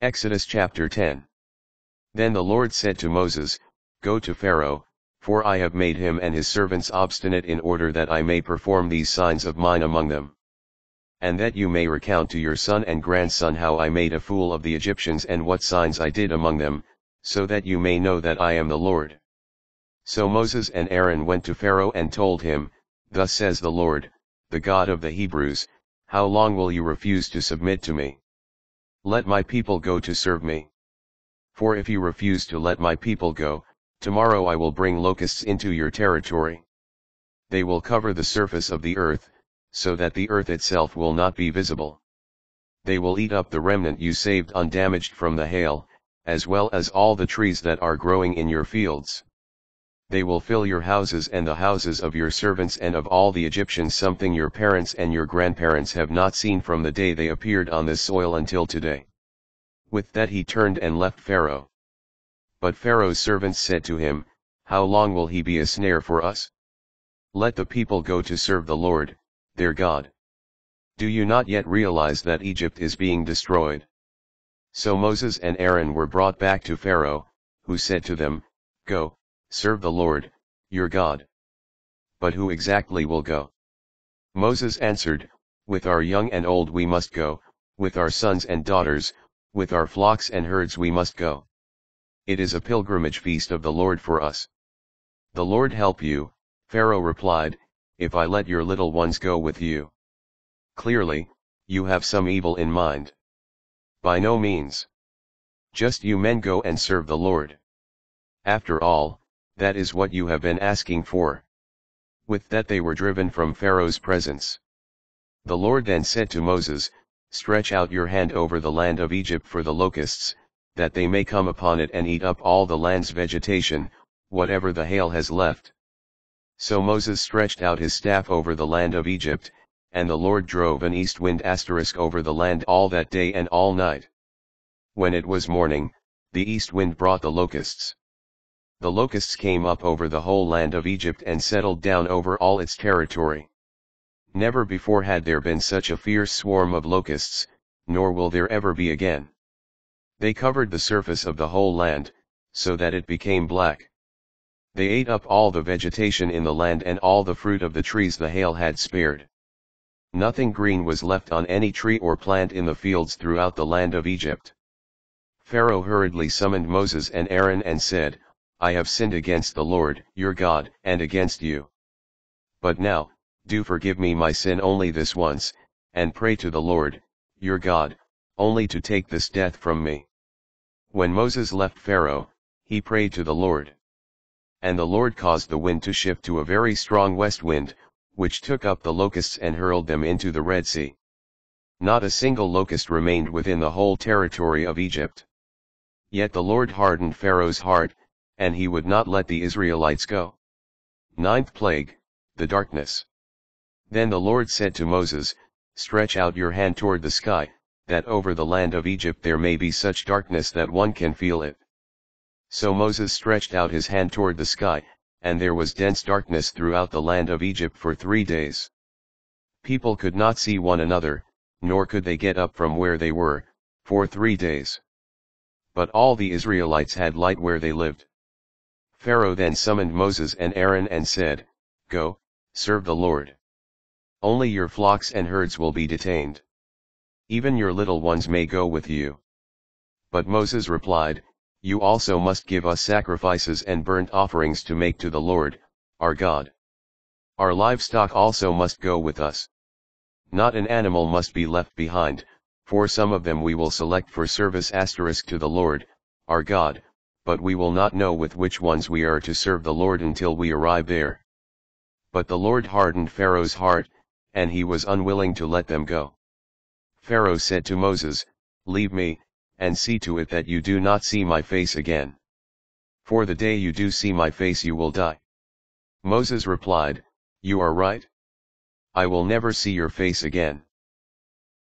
Exodus chapter 10 Then the Lord said to Moses, Go to Pharaoh, for I have made him and his servants obstinate in order that I may perform these signs of mine among them. And that you may recount to your son and grandson how I made a fool of the Egyptians and what signs I did among them, so that you may know that I am the Lord. So Moses and Aaron went to Pharaoh and told him, Thus says the Lord, the God of the Hebrews, How long will you refuse to submit to me? Let my people go to serve me. For if you refuse to let my people go, tomorrow I will bring locusts into your territory. They will cover the surface of the earth, so that the earth itself will not be visible. They will eat up the remnant you saved undamaged from the hail, as well as all the trees that are growing in your fields. They will fill your houses and the houses of your servants and of all the Egyptians something your parents and your grandparents have not seen from the day they appeared on this soil until today. With that he turned and left Pharaoh. But Pharaoh's servants said to him, How long will he be a snare for us? Let the people go to serve the Lord, their God. Do you not yet realize that Egypt is being destroyed? So Moses and Aaron were brought back to Pharaoh, who said to them, Go, serve the Lord, your God. But who exactly will go? Moses answered, With our young and old we must go, with our sons and daughters, with our flocks and herds we must go. It is a pilgrimage feast of the Lord for us. The Lord help you, Pharaoh replied, if I let your little ones go with you. Clearly, you have some evil in mind. By no means. Just you men go and serve the Lord. After all, that is what you have been asking for. With that they were driven from Pharaoh's presence. The Lord then said to Moses, Stretch out your hand over the land of Egypt for the locusts, that they may come upon it and eat up all the land's vegetation, whatever the hail has left. So Moses stretched out his staff over the land of Egypt, and the Lord drove an east wind asterisk over the land all that day and all night. When it was morning, the east wind brought the locusts. The locusts came up over the whole land of Egypt and settled down over all its territory. Never before had there been such a fierce swarm of locusts, nor will there ever be again. They covered the surface of the whole land, so that it became black. They ate up all the vegetation in the land and all the fruit of the trees the hail had spared. Nothing green was left on any tree or plant in the fields throughout the land of Egypt. Pharaoh hurriedly summoned Moses and Aaron and said, I have sinned against the Lord, your God, and against you. But now, do forgive me my sin only this once, and pray to the Lord, your God, only to take this death from me. When Moses left Pharaoh, he prayed to the Lord. And the Lord caused the wind to shift to a very strong west wind, which took up the locusts and hurled them into the Red Sea. Not a single locust remained within the whole territory of Egypt. Yet the Lord hardened Pharaoh's heart, and he would not let the Israelites go. Ninth plague, the darkness. Then the Lord said to Moses, Stretch out your hand toward the sky, that over the land of Egypt there may be such darkness that one can feel it. So Moses stretched out his hand toward the sky, and there was dense darkness throughout the land of Egypt for three days. People could not see one another, nor could they get up from where they were, for three days. But all the Israelites had light where they lived. Pharaoh then summoned Moses and Aaron and said, Go, serve the Lord. Only your flocks and herds will be detained. Even your little ones may go with you. But Moses replied, You also must give us sacrifices and burnt offerings to make to the Lord, our God. Our livestock also must go with us. Not an animal must be left behind, for some of them we will select for service asterisk to the Lord, our God, but we will not know with which ones we are to serve the Lord until we arrive there. But the Lord hardened Pharaoh's heart, and he was unwilling to let them go. Pharaoh said to Moses, Leave me, and see to it that you do not see my face again. For the day you do see my face you will die. Moses replied, You are right. I will never see your face again.